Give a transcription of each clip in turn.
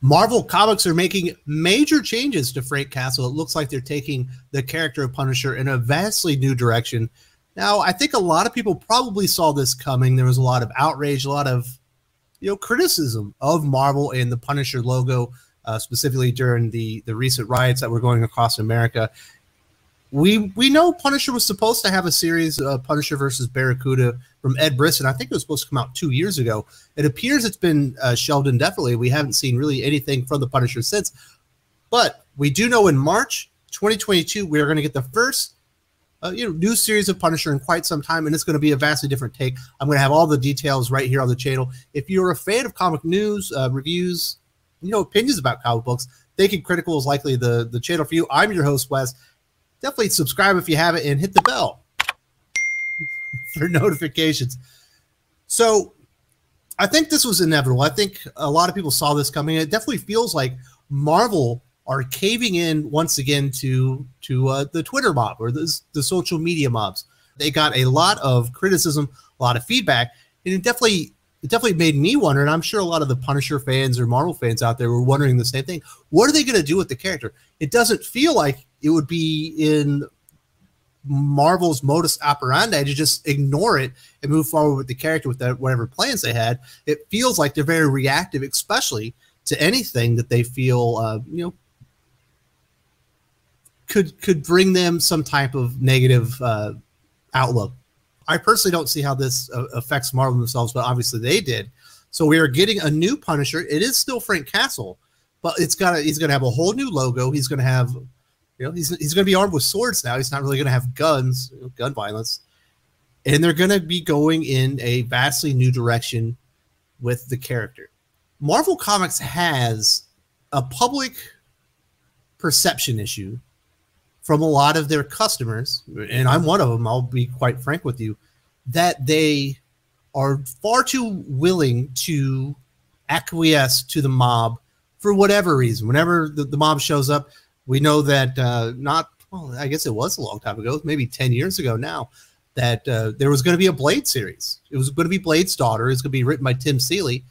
Marvel Comics are making major changes to Frank Castle. It looks like they're taking the character of Punisher in a vastly new direction. Now, I think a lot of people probably saw this coming. There was a lot of outrage, a lot of you know criticism of Marvel and the Punisher logo, uh, specifically during the the recent riots that were going across America. We we know Punisher was supposed to have a series, uh, Punisher versus Barracuda, from Ed Brisson. I think it was supposed to come out two years ago. It appears it's been uh, shelved indefinitely. We haven't seen really anything from the Punisher since. But we do know in March 2022 we are going to get the first uh, you know new series of Punisher in quite some time, and it's going to be a vastly different take. I'm going to have all the details right here on the channel. If you're a fan of comic news, uh, reviews, you know opinions about comic books, thinking critical is likely the the channel for you. I'm your host Wes. Definitely subscribe if you haven't, and hit the bell for notifications. So I think this was inevitable. I think a lot of people saw this coming. It definitely feels like Marvel are caving in once again to to uh, the Twitter mob or the, the social media mobs. They got a lot of criticism, a lot of feedback, and it definitely it definitely made me wonder, and I'm sure a lot of the Punisher fans or Marvel fans out there were wondering the same thing. What are they going to do with the character? It doesn't feel like it would be in Marvel's modus operandi to just ignore it and move forward with the character with whatever plans they had. It feels like they're very reactive, especially to anything that they feel, uh, you know, could could bring them some type of negative uh, outlook. I personally don't see how this uh, affects Marvel themselves, but obviously they did. So we are getting a new Punisher. It is still Frank Castle, but it's got he's going to have a whole new logo. He's going to have you know, he's he's going to be armed with swords now. He's not really going to have guns, gun violence, and they're going to be going in a vastly new direction with the character. Marvel Comics has a public perception issue from a lot of their customers, and I'm one of them. I'll be quite frank with you, that they are far too willing to acquiesce to the mob for whatever reason. Whenever the, the mob shows up, we know that uh, not, well, I guess it was a long time ago, maybe 10 years ago now, that uh, there was going to be a Blade series. It was going to be Blade's daughter. It's going to be written by Tim Seeley.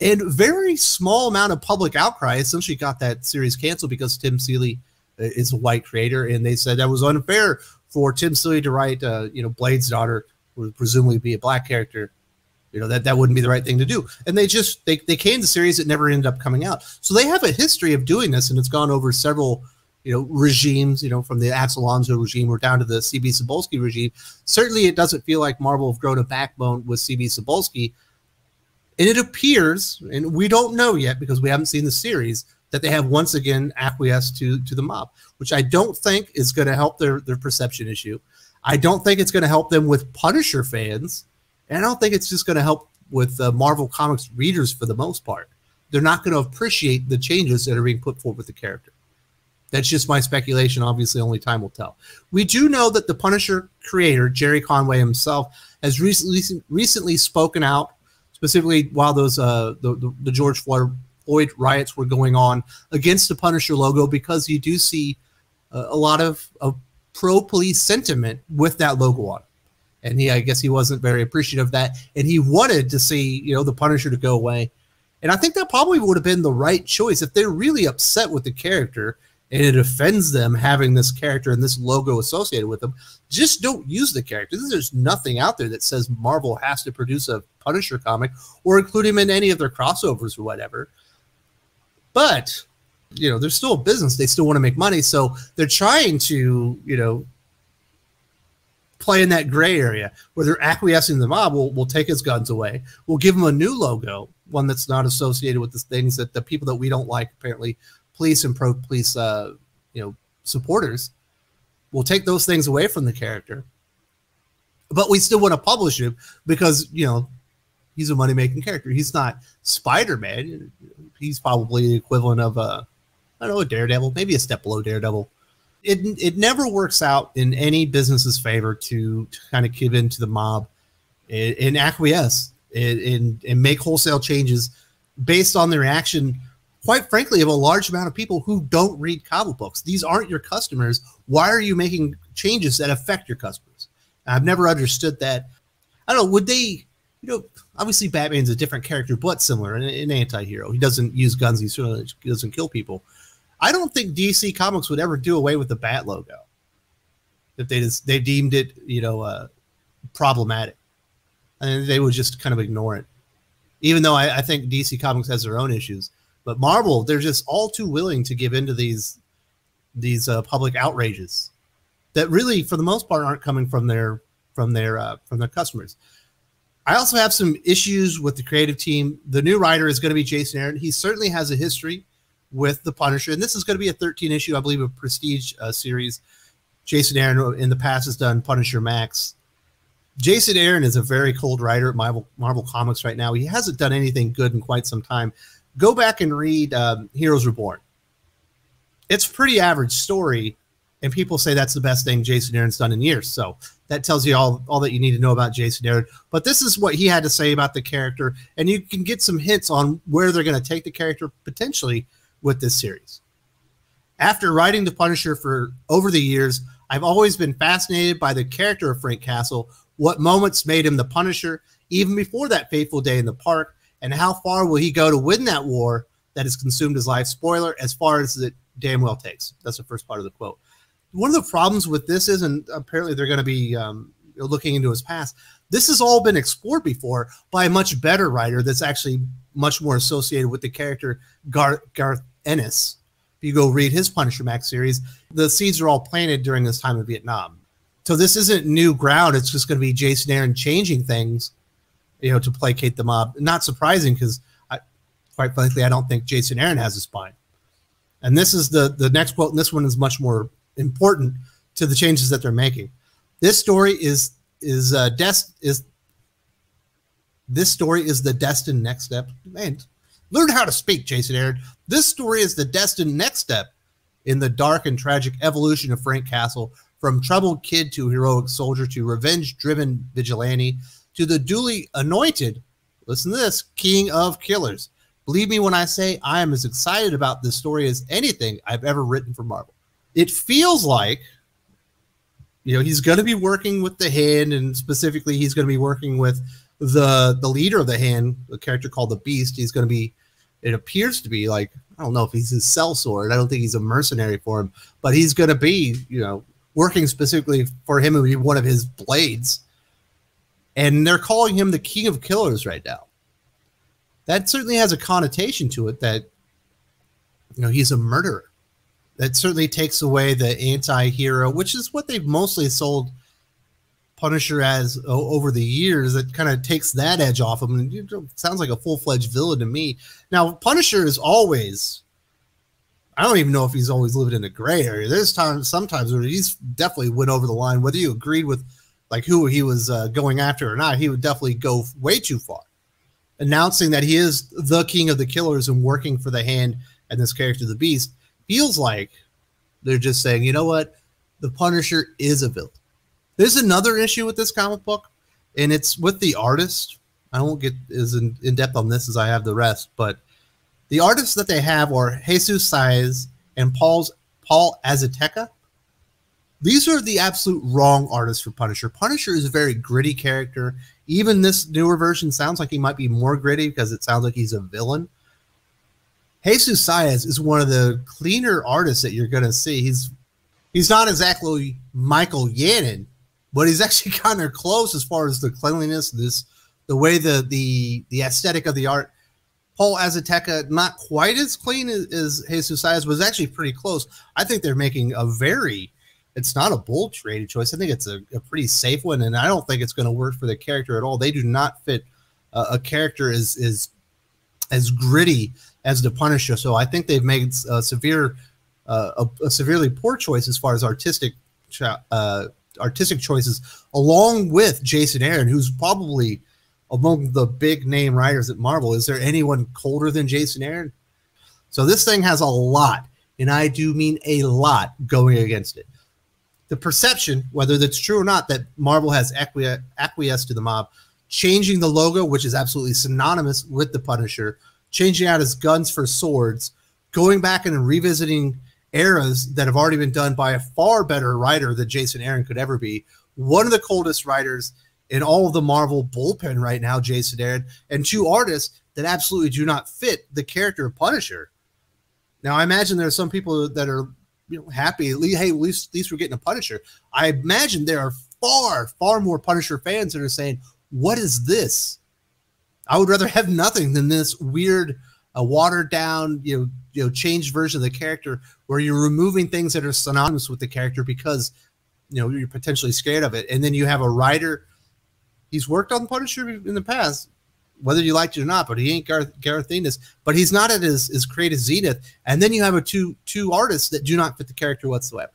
And very small amount of public outcry essentially got that series canceled because Tim Seeley uh, is a white creator, and they said that was unfair for Tim Seeley to write, uh, you know, Blade's daughter would presumably be a black character. You know that that wouldn't be the right thing to do, and they just they they canned the series. that never ended up coming out. So they have a history of doing this, and it's gone over several you know regimes. You know, from the Axel Alonso regime or down to the CB Cebulski regime. Certainly, it doesn't feel like Marvel have grown a backbone with CB Cebulski, and it appears, and we don't know yet because we haven't seen the series, that they have once again acquiesced to to the mob, which I don't think is going to help their their perception issue. I don't think it's going to help them with Punisher fans and I don't think it's just going to help with uh, Marvel Comics readers for the most part. They're not going to appreciate the changes that are being put forward with the character. That's just my speculation. Obviously, only time will tell. We do know that the Punisher creator, Gerry Conway himself, has recently recently spoken out, specifically while those uh, the, the, the George Floyd, riots were going on against the Punisher logo, because you do see a lot of, of pro police sentiment with that logo on and he I guess he wasn't very appreciative of that, and he wanted to see you know the Punisher to go away, and I think that probably would have been the right choice if they're really upset with the character and it offends them having this character and this logo associated with them. Just don't use the character. There's nothing out there that says Marvel has to produce a Punisher comic or include him in any of their crossovers or whatever. But you know, they're still a business. They still want to make money, so they're trying to you know play in that gray area where they're acquiescing the mob. We'll, we'll take his guns away. We'll give him a new logo, one that's not associated with the things that the people that we don't like, apparently, police and pro police, uh, you know, supporters. We'll take those things away from the character, but we still want to publish him because you know he's a money making character. He's not Spider Man. He's probably the equivalent of a I don't know a Daredevil, maybe a step below Daredevil it it never works out in any business's favor to, to kind of give in to the mob and, and acquiesce and, and, and make wholesale changes based on the reaction quite frankly of a large amount of people who don't read comic books these aren't your customers why are you making changes that affect your customers i've never understood that i don't know would they you know, obviously Batman's a different character, but similar, an, an anti-hero. He doesn't use guns. He certainly doesn't kill people. I don't think DC Comics would ever do away with the Bat logo if they just, they deemed it, you know, uh, problematic, and they would just kind of ignore it. Even though I, I think DC Comics has their own issues, but Marvel, they're just all too willing to give into these these uh, public outrages that really, for the most part, aren't coming from their from their uh, from their customers. I also have some issues with the creative team. The new writer is going to be Jason Aaron. He certainly has a history with the Punisher, and this is going to be a 13 issue, I believe, a prestige uh, series. Jason Aaron in the past has done Punisher Max. Jason Aaron is a very cold writer at Marvel, Marvel Comics right now. He hasn't done anything good in quite some time. Go back and read um, Heroes Reborn. It's a pretty average story, and people say that's the best thing Jason Aaron's done in years. So that tells you all, all that you need to know about Jason Aaron. But this is what he had to say about the character, and you can get some hints on where they're going to take the character potentially with this series. After writing The Punisher for over the years, I've always been fascinated by the character of Frank Castle, what moments made him the Punisher, even before that fateful day in the park, and how far will he go to win that war that has consumed his life? Spoiler, as far as it damn well takes. That's the first part of the quote one of the problems with this is, and apparently they're going to be um, looking into his past. This has all been explored before by a much better writer that's actually much more associated with the character Gar- Garth Ennis. If you go read his Punisher Max series, the seeds are all planted during this time of Vietnam. So this isn't new ground. It's just going to be Jason Aaron changing things, you know, to placate the mob. Not surprising because, quite frankly, I don't think Jason Aaron has a spine. And this is the the next quote, and this one is much more important to the changes that they're making. This story is is uh, des- is this story is the destined next step. Man, learn how to speak, Jason Aaron. This story is the destined next step in the dark and tragic evolution of Frank Castle from troubled kid to heroic soldier to revenge driven vigilante to the duly anointed, listen to this, king of killers. Believe me when I say I am as excited about this story as anything I've ever written for Marvel it feels like you know he's going to be working with the hand and specifically he's going to be working with the the leader of the hand a character called the beast he's going to be it appears to be like i don't know if he's his sellsword i don't think he's a mercenary for him but he's going to be you know working specifically for him and be one of his blades. And they're calling him the king of killers right now. That certainly has a connotation to it that you know he's a murderer. That certainly takes away the anti-hero, which is what they've mostly sold Punisher as over the years. It kind of takes that edge off him. It sounds like a full-fledged villain to me. Now, Punisher is always. I don't even know if he's always lived in a gray area. There's times, sometimes where he's definitely went over the line. Whether you agreed with like who he was uh, going after or not, he would definitely go way too far. Announcing that he is the king of the killers and working for the hand and this character, the Beast, feels like they're just saying, you know what, the Punisher is a villain. There's another issue with this comic book, and it's with the artist. I won't get as in, in depth on this as I have the rest, but the artists that they have are Jesus Saiz and Paul's Paul Azateca. These are the absolute wrong artists for Punisher. Punisher is a very gritty character. Even this newer version sounds like he might be more gritty because it sounds like he's a villain. Jesus Saiz is one of the cleaner artists that you're going to see. He's he's not exactly Michael Yannon, but he's actually kind of close as far as the cleanliness, this the way the the the aesthetic of the art. Paul Azateca, not quite as clean as, as Jesus Saiz, was actually pretty close. I think they're making a very it's not a bold creative choice. I think it's a, a, pretty safe one, and I don't think it's going to work for the character at all. They do not fit a character as is as gritty as the Punisher. So I think they've made a severe, uh, a, a, severely poor choice as far as artistic, uh, artistic choices, along with Jason Aaron, who's probably among the big name writers at Marvel. Is there anyone colder than Jason Aaron? So this thing has a lot, and I do mean a lot, going against it. The perception, whether that's true or not, that Marvel has acquiesced to the mob, changing the logo, which is absolutely synonymous with the Punisher changing out his guns for swords, going back and revisiting eras that have already been done by a far better writer than Jason Aaron could ever be. One of the coldest writers in all of the Marvel bullpen right now, Jason Aaron, and two artists that absolutely do not fit the character of Punisher. Now, I imagine there are some people that are you know happy. Hey, at least, at least we're getting a Punisher. I imagine there are far, far more Punisher fans that are saying, "What is this?" I would rather have nothing than this weird, a watered down, you know, you know, changed version of the character where you're removing things that are synonymous with the character because you know you're potentially scared of it, and then you have a writer. He's worked on Punisher in the past, whether you liked it or not, but he ain't Garth, Garth Ennis. But he's not at his, his creative zenith. And then you have a two two artists that do not fit the character whatsoever.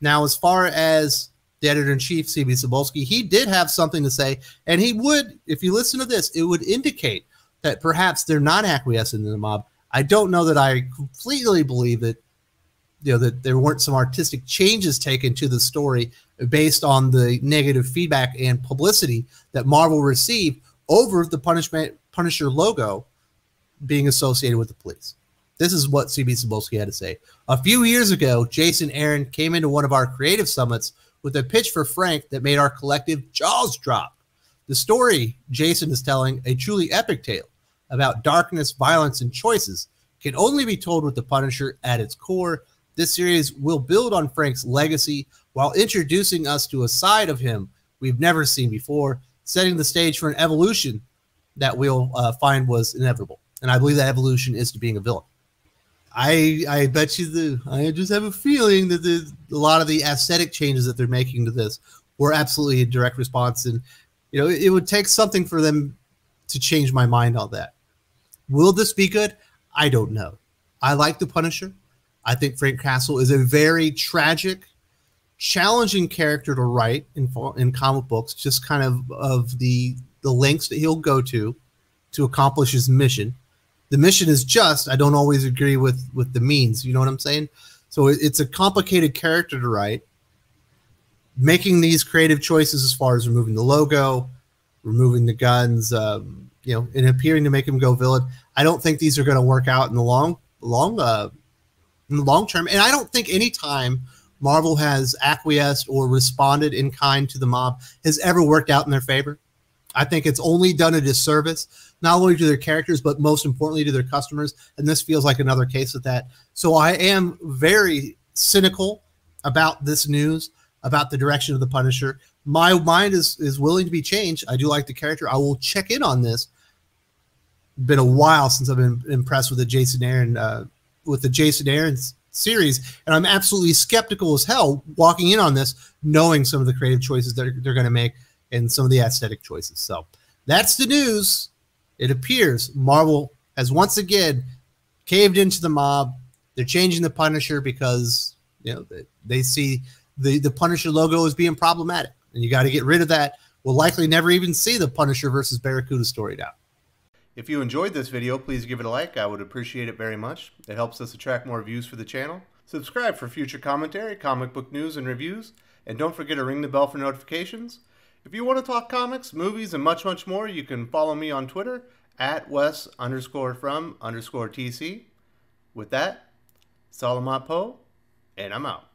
Now, as far as the editor in chief, CB Cebulski, he did have something to say, and he would, if you listen to this, it would indicate that perhaps they're not acquiescing to the mob. I don't know that I completely believe that, you know, that there weren't some artistic changes taken to the story based on the negative feedback and publicity that Marvel received over the punishment Punisher logo being associated with the police. This is what CB Cebulski had to say. A few years ago, Jason Aaron came into one of our creative summits with a pitch for Frank that made our collective jaws drop. The story Jason is telling, a truly epic tale about darkness, violence, and choices, can only be told with the Punisher at its core. This series will build on Frank's legacy while introducing us to a side of him we've never seen before, setting the stage for an evolution that we'll uh, find was inevitable. And I believe that evolution is to being a villain. I I bet you the I just have a feeling that the, a lot of the aesthetic changes that they're making to this were absolutely a direct response, and you know it, would take something for them to change my mind on that. Will this be good? I don't know. I like the Punisher. I think Frank Castle is a very tragic, challenging character to write in in comic books. Just kind of of the the lengths that he'll go to to accomplish his mission the mission is just. I don't always agree with with the means. You know what I'm saying? So it's a complicated character to write. Making these creative choices as far as removing the logo, removing the guns, um, you know, and appearing to make him go villain. I don't think these are going to work out in the long, long, uh, in the long term. And I don't think any time Marvel has acquiesced or responded in kind to the mob has ever worked out in their favor. I think it's only done a disservice not only to their characters, but most importantly to their customers. And this feels like another case of that. So I am very cynical about this news, about the direction of the Punisher. My mind is is willing to be changed. I do like the character. I will check in on this. Been a while since I've been impressed with the Jason Aaron uh, with the Jason Aaron series, and I'm absolutely skeptical as hell walking in on this, knowing some of the creative choices that they're going to make and some of the aesthetic choices. So that's the news it appears Marvel has once again caved into the mob. They're changing the Punisher because you know they, they see the the Punisher logo is being problematic, and you got to get rid of that. We'll likely never even see the Punisher versus Barracuda story now. If you enjoyed this video, please give it a like. I would appreciate it very much. It helps us attract more views for the channel. Subscribe for future commentary, comic book news, and reviews. And don't forget to ring the bell for notifications. If you want to talk comics, movies, and much, much more, you can follow me on Twitter at Wes underscore from underscore TC. With that, Salamat Po, and I'm out.